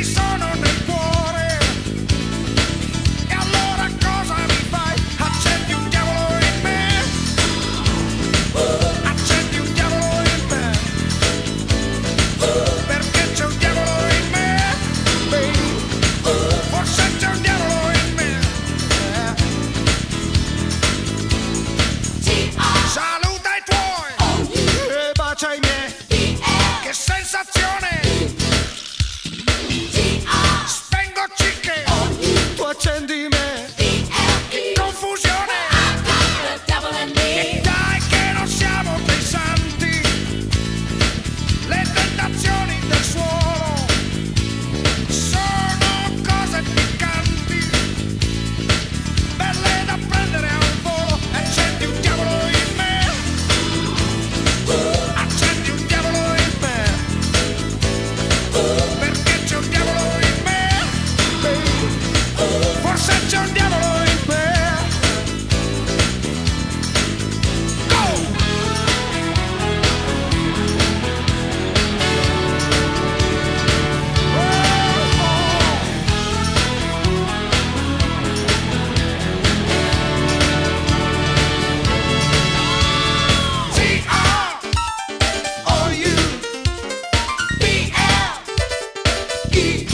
Sono nel cuore. You.